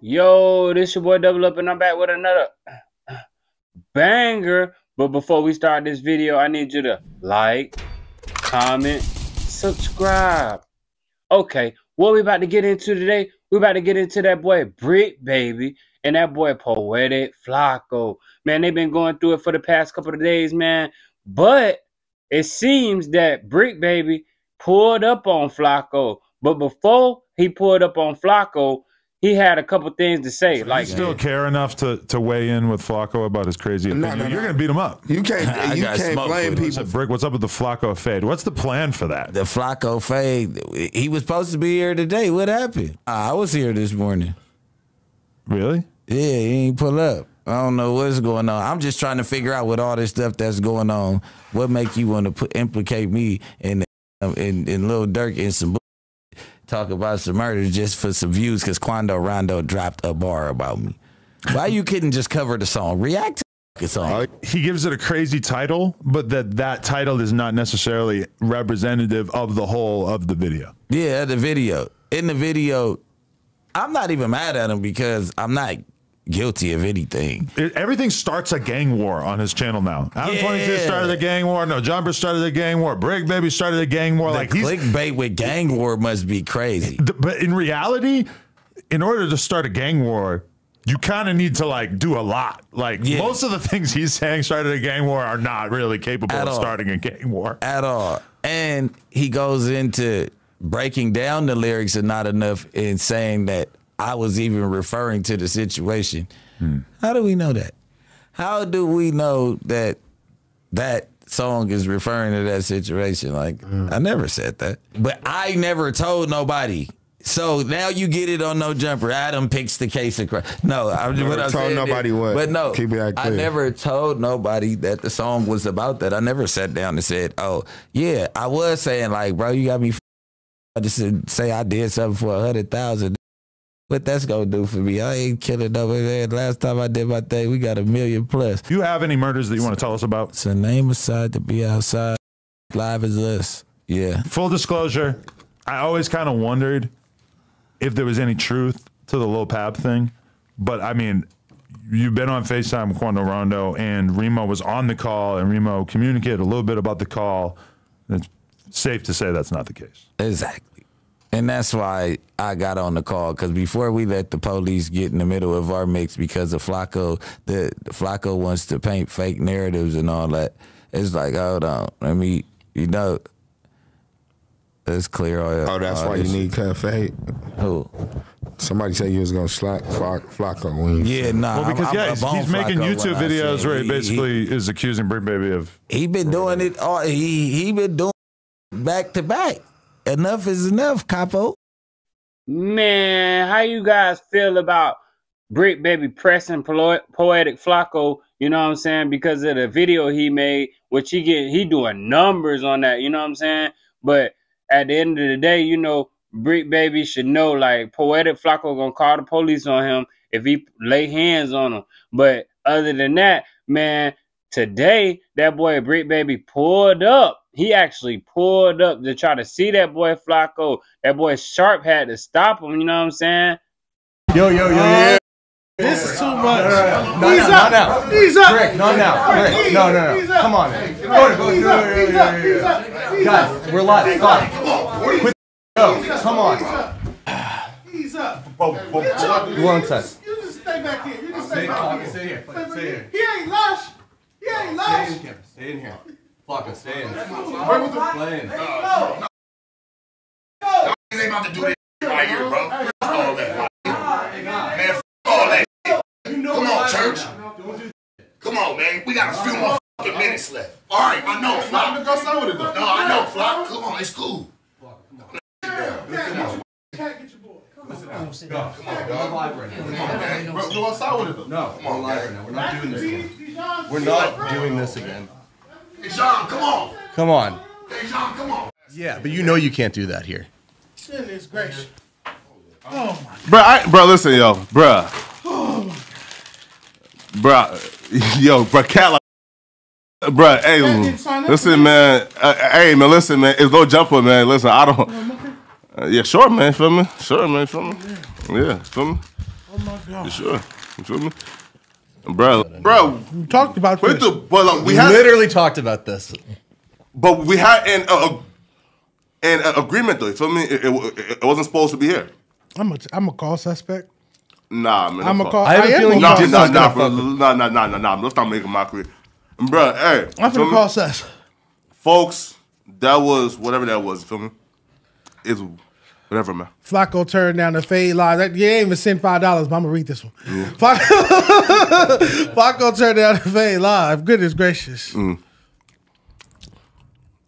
Yo, this your boy Double Up, and I'm back with another banger. But before we start this video, I need you to like, comment, subscribe. Okay, what we about to get into today? We about to get into that boy Bricc Baby and that boy Poetik Flakko. Man, they've been going through it for the past couple of days, man. But it seems that Bricc Baby pulled up on Flakko. But before he pulled up on Flakko, he had a couple things to say. So like, you still care enough to, to weigh in with Flakko about his crazy opinion? no, no. You're going to beat him up. You can't. You can't blame with. What's people. up, Bricc? What's up with the Flakko fade? What's the plan for that? The Flakko fade. He was supposed to be here today. What happened? I was here this morning. Really? Yeah, he ain't pull up. I don't know what's going on. I'm just trying to figure out with all this stuff that's going on, what make you want to put, implicate me in um, in, in Lil Durk in some talk about some murders just for some views because Quando Rondo dropped a bar about me. Why you couldn't just cover the song? React to the song. He gives it a crazy title, but that that title is not necessarily representative of the whole of the video. Yeah, the video. In the video, I'm not even mad at him because I'm not guilty of anything. It, everything starts a gang war on his channel now. Adam Yeah. 22 started a gang war. No, Jumper started a gang war. Bricc Baby started a gang war. The like clickbait with gang war must be crazy. But in reality, in order to start a gang war, you kind of need to like do a lot. Like Yeah. most of the things he's saying started a gang war are not really capable At of all. starting a gang war. at all. And he goes into breaking down the lyrics and not enough in saying that I was even referring to the situation. Hmm. How do we know that? How do we know that that song is referring to that situation? Like, hmm. I never said that. But I never told nobody. So now you get it on no jumper. Adam picks the case of crime. No, I Never what I'm told nobody is- what. But no, Keep it I never told nobody that the song was about that. I never sat down and said, "Oh, yeah." I was saying like, "Bro, you got me." f- I just say I did something for a hundred thousand. What that's gonna do for me? I ain't killing nobody. there. Last time I did my thing, we got a million plus. Do you have any murders that you want to tell us about? It's a name aside to be outside. Live as us. Yeah. Full disclosure, I always kind of wondered if there was any truth to the low pap thing. But I mean, you've been on FaceTime with Quando Rondo, and Remo was on the call, and Remo communicated a little bit about the call. It's safe to say that's not the case. Exactly. And that's why I got on the call because before we let the police get in the middle of our mix because of Flakko, the, the Flakko wants to paint fake narratives and all that. It's like, hold on, let me, you know, let's clear all. Oh, that's all why you need cut fade. Who? Somebody said you was gonna slack Flock, Flakko when you Yeah, nah. Well, because I'm, yeah, I'm he's, up on he's making Flakko YouTube videos said where he he- basically is accusing Bricc Baby of. he, he been doing it all. He he been doing back to back. Enough is enough, capo. Man, how you guys feel about Bricc Baby pressing Poetik Flakko, you know what I'm saying, because of the video he made, which he get he doing numbers on that, you know what I'm saying? But at the end of the day, you know, Bricc Baby should know like Poetik Flakko gonna call the police on him if he lay hands on him. But other than that, man, today that boy Bricc Baby pulled up. He actually pulled up to try to see that boy Flakko. That boy Sharp had to stop him, you know what I'm saying? Yo, yo, yo, yo. This is too much. No, Ease no, up. no, no. Ease up. Rick, not now. Rick, no, no, no. Come on, man. Go to go. Ease Guys, we're live. Stop. Quit. Go. Come on. Ease up. One sec. You just stay back here. You just stay back here. Stay here. Stay back Stay here. here. He ain't lush. He ain't lush. Stay in here. Stay in here. Flocka, stay in. Playing. Playing. They about to do this shit right here, bro. F all that. Man, f all that. Come on, church. Come on, man. We got a few more fucking minutes left. All right, I know, Flock. No, I know, Flock. Come on, it's cool. Cat, get your boy. Come on. Go. We're live right now. Bro, go outside with it, No, we're live right now. We're not doing this again. Dijon, We're not doing this again. Hey, John, come on. Come on. Hey, John, come on. Yeah, but you know you can't do that here. Goodness gracious. Oh my. Bro, I, bro, listen, yo, bro, bro, yo, bro, cat like. Bruh, hey, listen, man. Uh, hey, man, listen, man. It's no jumper, man. Listen, I don't. Uh, yeah, sure, man. Feel me? Sure, man. Feel me? Yeah, feel me? Oh my god. Sure. You feel me? Bro, bro, We talked about this. the but look, we We had literally talked about this. but we had an uh, an uh, agreement though. You feel me? It, it, it wasn't supposed to be here. I'm a I'm a call suspect. Nah, man. I'm a fuck. call. I have a am feeling gonna Nah, you call did nah, not sus. nah, gonna nah, nah, nah, nah, nah. Let's not make a mockery, bro. Hey, I'm you finna feel me? call sus. folks. That was whatever that was. You feel me? It's whatever, man. Flakko turned down the fade live. That, you ain't even send five dollars, but I'm gonna read this one. Flakko, Flakko turned down the fade live. Goodness gracious. Mm.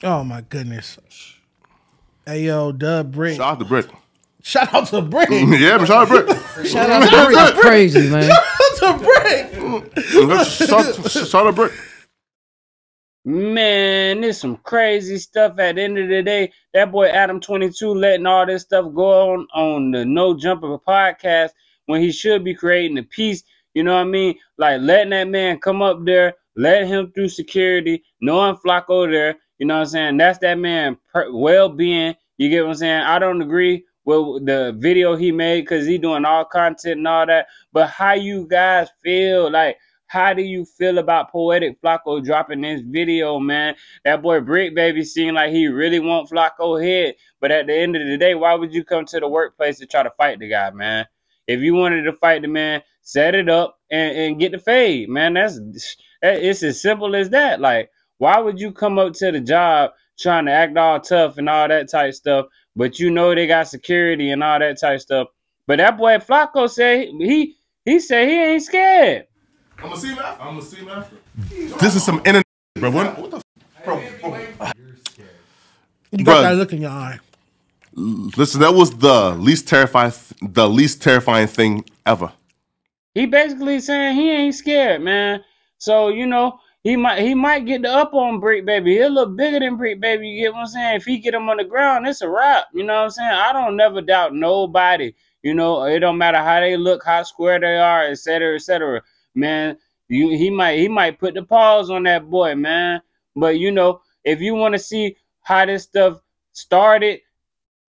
Oh my goodness. Hey yo, Dub Bricc. Shout out to Bricc. Shout out to Bricc. yeah, man. Shout out to Bricc. Shout out to Bricc. That's crazy, man. Shout out to Bricc. shout, shout out to Bricc. Man, there's some crazy stuff at the end of the day. That boy Adam 22 letting all this stuff go on on the No Jumper podcast when he should be creating the piece. You know what I mean? Like letting that man come up there, letting him through security, knowing Flakko there. You know what I'm saying? That's that man well-being. You get what I'm saying? I don't agree with the video he made because he doing all content and all that. But how you guys feel like? How do you feel about Poetik Flakko dropping this video, man? That boy Bricc Baby seemed like he really want Flakko head. But at the end of the day, why would you come to the workplace to try to fight the guy, man? If you wanted to fight the man, set it up and, and get the fade, man. That's it's as simple as that. Like, why would you come up to the job trying to act all tough and all that type stuff, but you know they got security and all that type stuff? But that boy Flakko said he he said he ain't scared. I'm gonna see him after. I'm gonna see him after. This is some internet, bro. What, what the, f- bro, bro. You got Bruh. that look in your eye. Listen, that was the least terrifying, the least terrifying thing ever. He basically saying he ain't scared, man. So you know he might he might get the up on Bricc Baby. He a little bigger than Bricc Baby. You get what I'm saying? If he get him on the ground, it's a wrap. You know what I'm saying? I don't never doubt nobody. You know it don't matter how they look, how square they are, et cetera, et cetera. Man, you he might he might put the paws on that boy, man. But you know if you want to see how this stuff started,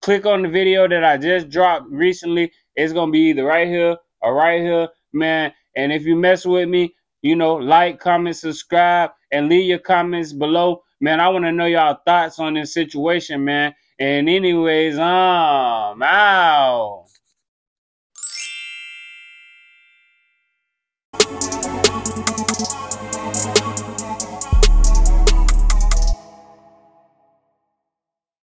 click on the video that I just dropped recently. It's gonna be either right here or right here, man. And if you mess with me, you know, like, comment, subscribe, and leave your comments below. Man, I want to know y'all thoughts on this situation, man. And anyways, um, out.